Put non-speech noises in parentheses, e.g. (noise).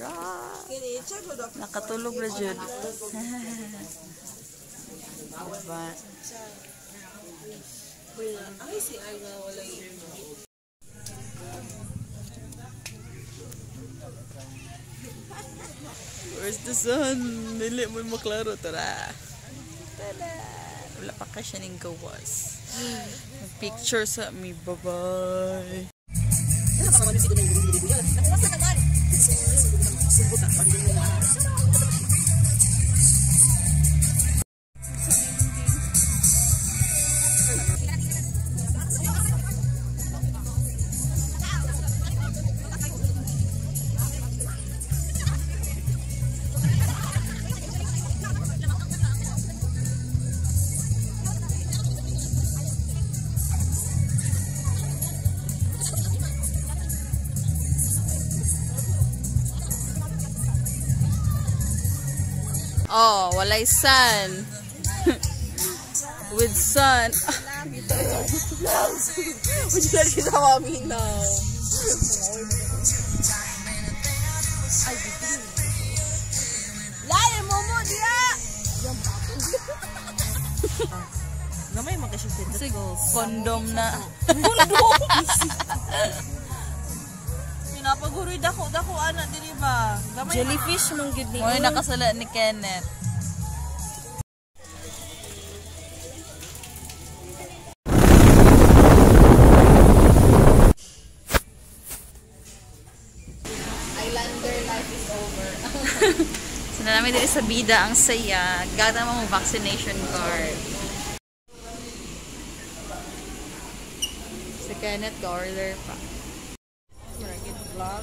Ra. Nakatulog na jud. diba? Ay, si Ay nga wala Where's the sun? Dili mo maklaro. Tara. Tada. Wala pa ka siya ning gawas. Picture sa mi. Bye-bye. Kawan ni sih kena guru guru dia. Nampak tak kan? Sungguh tak pandai. Oh, walay sun. (laughs) With sun. Would you like to tell me now? Lain mo mo dia! Gamay mo kasi condom na. (laughs) Pinapaguroy dako dako ana diri ba? Gamay jellyfish mong gid ni. Mo nakasala ni Kenneth. Islander life is over. (laughs) So na namin dito sa bida ang saya. Gata mo vaccination card. Si Kenneth ga-order pa. ล้าน